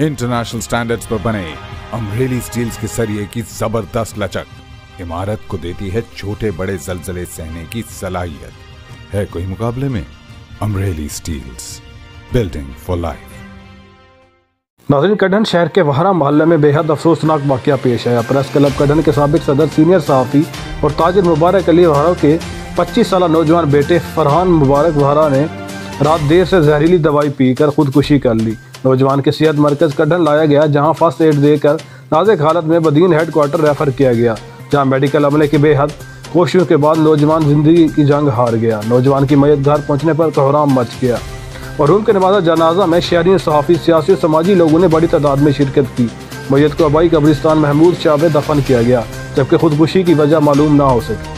International standards पर बने Amreli steels के सरिये की ज़बरदस्त लचक। इमारत को देती है छोटे बड़े जलजले सहने की सलाहियत। है कोई मुकाबले में? Amreli steels building for life नाजरीन कढ़न शहर के वहरा मोहल्ले में बेहद अफसोसनाक वाक़ पेश आया। प्रेस क्लब कढ़न के सबक सदर सीनियर सहाफ़ी और ताजर मुबारक अली वहरा के 25 साल नौजवान बेटे फरहान मुबारक वहरा ने रात देर से जहरीली दवाई पीकर खुदकुशी कर ली। नौजवान के सेहत मरकज़ कढ़न लाया गया, जहाँ फ़र्स्ट एड देकर नाजिक हालत में बदीन हेड क्वार्टर रेफर किया गया, जहाँ मेडिकल अमले की बेहद कोशिशों के बाद नौजवान ज़िंदगी की जंग हार गया। नौजवान की मैयत घर पहुँचने पर कोहराम मच गया और उनके नवाजा जनाजा में शहरी सहाफ़ी सियासी और समाजी लोगों ने बड़ी तादाद में शिरकत की। मैयत को अबाई कब्रिस्तान महमूद शाह में दफन किया गया, जबकि खुदकुशी की वजह मालूम ना हो सकी।